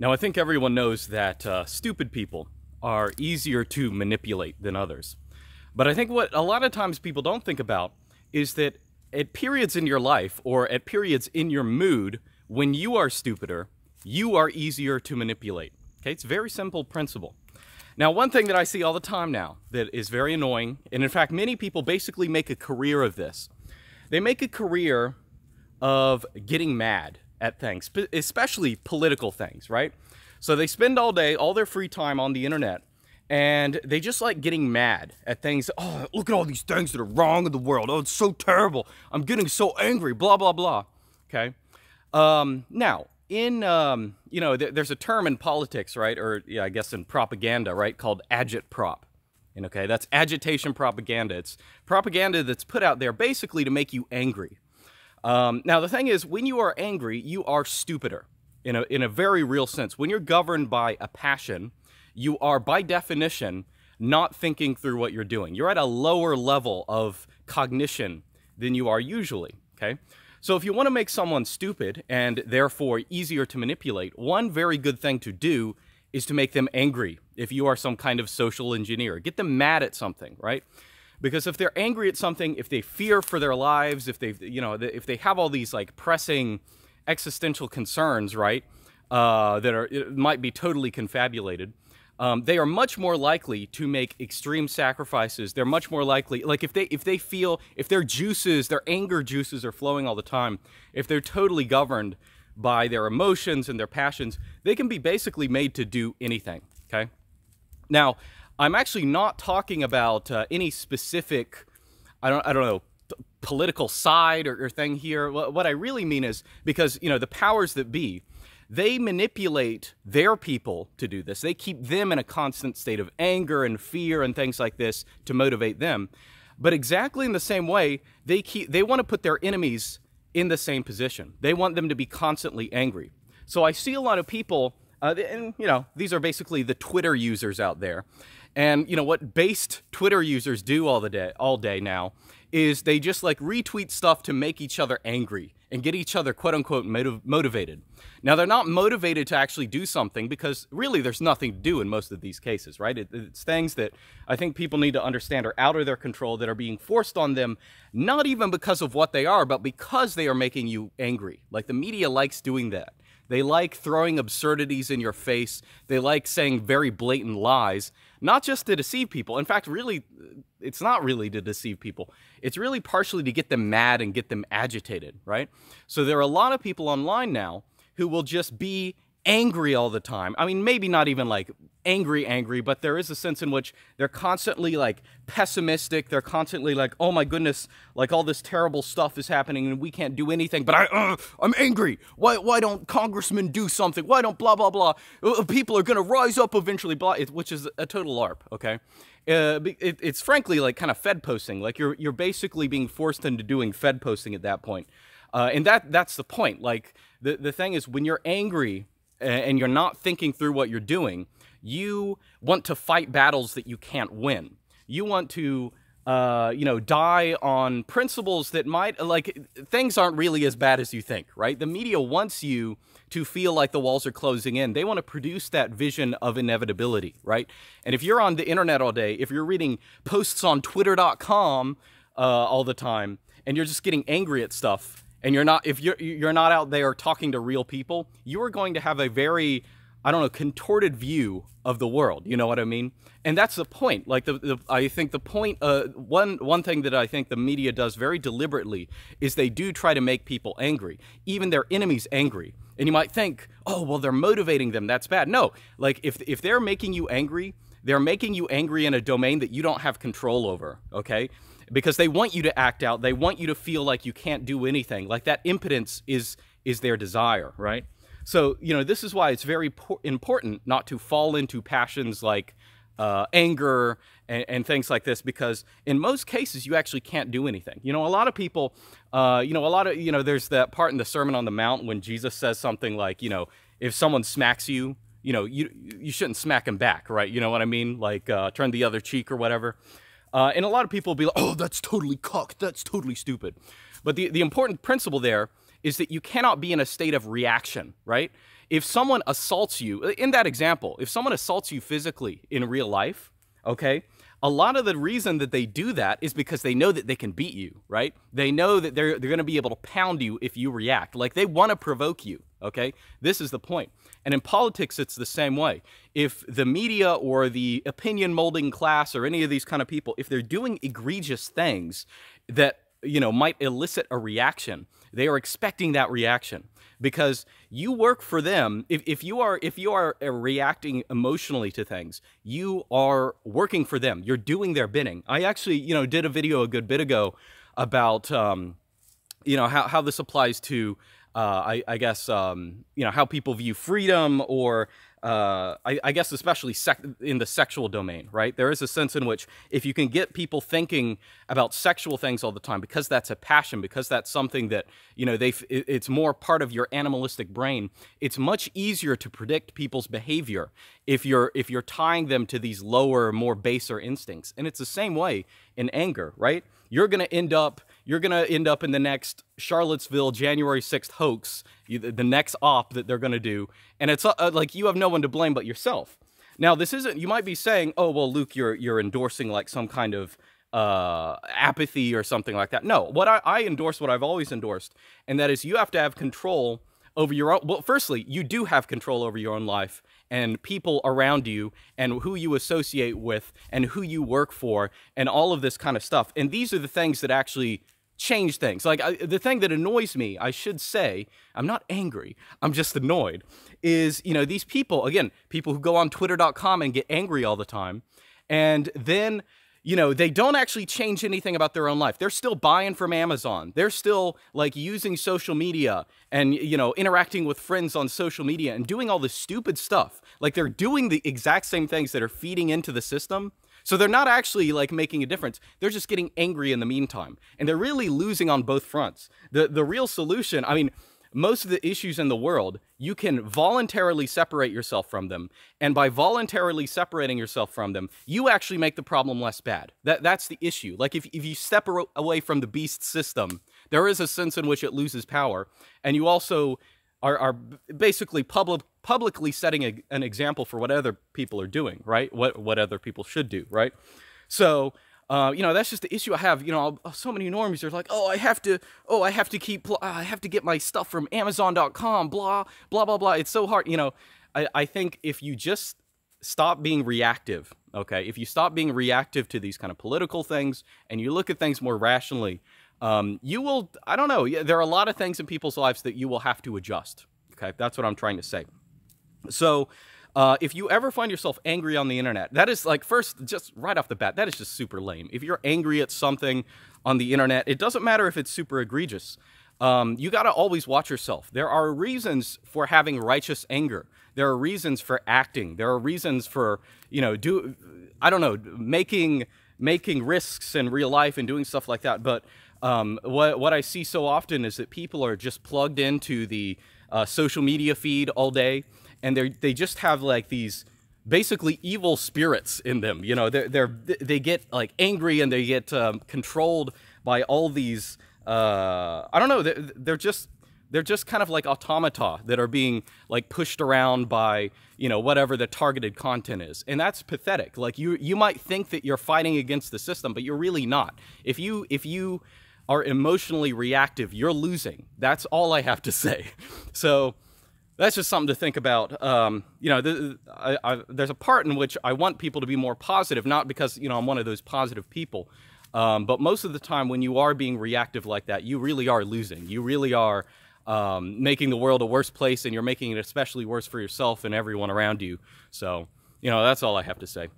Now, I think everyone knows that uh, stupid people are easier to manipulate than others. But I think what a lot of times people don't think about is that at periods in your life or at periods in your mood, when you are stupider, you are easier to manipulate. Okay, it's a very simple principle. Now, one thing that I see all the time now that is very annoying, and in fact, many people basically make a career of this. They make a career of getting mad at things, especially political things, right? So they spend all day, all their free time on the internet, and they just like getting mad at things. Oh, look at all these things that are wrong in the world. Oh, it's so terrible. I'm getting so angry, blah, blah, blah. Okay. Um, now, in, um, you know, th there's a term in politics, right? Or, yeah, I guess in propaganda, right? Called agitprop. And okay, that's agitation propaganda. It's propaganda that's put out there basically to make you angry. Um, now, the thing is, when you are angry, you are stupider in a, in a very real sense. When you're governed by a passion, you are, by definition, not thinking through what you're doing. You're at a lower level of cognition than you are usually, okay? So if you want to make someone stupid and therefore easier to manipulate, one very good thing to do is to make them angry if you are some kind of social engineer. Get them mad at something, right? Because if they're angry at something if they fear for their lives if they you know if they have all these like pressing existential concerns right uh, that are might be totally confabulated um, they are much more likely to make extreme sacrifices. They're much more likely like if they if they feel if their juices their anger juices are flowing all the time if they're totally governed by their emotions and their passions they can be basically made to do anything okay? Now I'm actually not talking about uh, any specific, I don't, I don't know, political side or, or thing here. What I really mean is because, you know, the powers that be, they manipulate their people to do this. They keep them in a constant state of anger and fear and things like this to motivate them. But exactly in the same way, they keep they want to put their enemies in the same position. They want them to be constantly angry. So I see a lot of people, uh, and you know, these are basically the Twitter users out there, and you know what based Twitter users do all the day all day now is they just like retweet stuff to make each other angry and get each other quote unquote motiv- motivated. Now they're not motivated to actually do something because really there's nothing to do in most of these cases, right? It, it's things that I think people need to understand are out of their control that are being forced on them not even because of what they are, but because they are making you angry. Like the media likes doing that. They like throwing absurdities in your face. They like saying very blatant lies, not just to deceive people. In fact, really, it's not really to deceive people. It's really partially to get them mad and get them agitated, right? So there are a lot of people online now who will just be angry all the time. I mean, maybe not even like angry, angry, but there is a sense in which they're constantly like pessimistic. They're constantly like, oh my goodness, like all this terrible stuff is happening and we can't do anything. But I, uh, I'm angry. Why, why don't congressmen do something? Why don't blah, blah, blah? Uh, people are going to rise up eventually, blah, which is a total LARP, okay? Uh, it, it's frankly like kind of Fed posting. Like you're, you're basically being forced into doing Fed posting at that point. Uh, and that, that's the point. Like the, the thing is when you're angry and you're not thinking through what you're doing, you want to fight battles that you can't win. You want to, uh, you know, die on principles that might, like, things aren't really as bad as you think, right? The media wants you to feel like the walls are closing in. They want to produce that vision of inevitability, right? And if you're on the internet all day, if you're reading posts on twitter.com uh, all the time, and you're just getting angry at stuff, and you're not if you're you're not out there talking to real people, you are going to have a very I don't know, contorted view of the world. You know what I mean? And that's the point. Like the, the I think the point. Uh, one one thing that I think the media does very deliberately is they do try to make people angry, even their enemies angry. And you might think, oh well, they're motivating them. That's bad. No, like if if they're making you angry, they're making you angry in a domain that you don't have control over. Okay because they want you to act out. They want you to feel like you can't do anything. Like that impotence is is their desire, right? So, you know, this is why it's very important not to fall into passions like uh, anger and, and, things like this, because in most cases, you actually can't do anything. You know, a lot of people, uh, you know, a lot of, you know, there's that part in the Sermon on the Mount when Jesus says something like, you know, if someone smacks you, you know, you, you shouldn't smack him back, right? You know what I mean? Like, uh, turn the other cheek or whatever. Uh, and a lot of people will be like, oh, that's totally cocked. That's totally stupid. But the, the important principle there is that you cannot be in a state of reaction, right? if someone assaults you, in that example, if someone assaults you physically in real life, okay, a lot of the reason that they do that is because they know that they can beat you, right? They know that they're, they're going to be able to pound you if you react. Like they want to provoke you, okay? This is the point. And in politics, it's the same way. If the media or the opinion molding class or any of these kind of people, if they're doing egregious things that, you know, might elicit a reaction, they are expecting that reaction because you work for them. If, if you are if you are uh, reacting emotionally to things you are working for them. You're doing their bidding. I actually you know did a video a good bit ago about um, you know how, how this applies to uh, I, I, guess um, you know how people view freedom or uh, I, I, guess especially in the sexual domain, right? There is a sense in which if you can get people thinking about sexual things all the time, because that's a passion, because that's something that you know they it's more part of your animalistic brain. It's much easier to predict people's behavior if you're if you're tying them to these lower, more baser instincts. And it's the same way in anger, right? You're going to end up you're going to end up in the next Charlottesville January 6th hoax, the next op that they're going to do. And it's uh, like you have no one to blame but yourself. Now, this isn't, you might be saying, oh, well, Luke, you're, you're endorsing like some kind of uh, apathy or something like that. No, what I, I endorse what I've always endorsed, and that is you have to have control over your own. Well, firstly, you do have control over your own life and people around you and who you associate with and who you work for and all of this kind of stuff. And these are the things that actually change things. Like I, the thing that annoys me, I should say, I'm not angry. I'm just annoyed. Is you know these people again, people who go on Twitter.com and get angry all the time, and then you know they don't actually change anything about their own life. They're still buying from Amazon. They're still like using social media and you know interacting with friends on social media and doing all this stupid stuff. Like they're doing the exact same things that are feeding into the system so they're not actually like making a difference. They're just getting angry in the meantime. And they're really losing on both fronts. The the real solution, I mean, most of the issues in the world, you can voluntarily separate yourself from them. And by voluntarily separating yourself from them, you actually make the problem less bad. That, that's the issue. Like if, if you step away from the beast system, there is a sense in which it loses power. And you also are, are basically public, publicly setting a, an example for what other people are doing, right? What, what other people should do, right? So, uh, you know, that's just the issue I have. You know, so many normies are like, oh, I have to, oh, I have to keep, I have to get my stuff from Amazon.com, blah, blah, blah, blah. It's so hard. You know, I, I think if you just stop being reactive, okay, if you stop being reactive to these kind of political things and you look at things more rationally, um, you will, I don't know, there are a lot of things in people's lives that you will have to adjust. Okay, that's what I'm trying to say. So, uh, if you ever find yourself angry on the internet, that is like, first, just right off the bat, that is just super lame. If you're angry at something on the internet, it doesn't matter if it's super egregious. Um, you got to always watch yourself. There are reasons for having righteous anger. There are reasons for acting. There are reasons for, you know, do, I don't know, making making risks in real life and doing stuff like that. But um, what, what I see so often is that people are just plugged into the uh, social media feed all day, and they they just have like these basically evil spirits in them. You know, they're, they're they get like angry and they get um, controlled by all these. Uh, I don't know. They're, they're just they're just kind of like automata that are being like pushed around by you know whatever the targeted content is and that's pathetic like you you might think that you're fighting against the system but you're really not if you if you are emotionally reactive, you're losing. That's all I have to say. So that's just something to think about. Um, you know, I, I, there's a part in which I want people to be more positive, not because you know I'm one of those positive people, um, but most of the time when you are being reactive like that, you really are losing. You really are um, making the world a worse place, and you're making it especially worse for yourself and everyone around you. So, you know, that's all I have to say.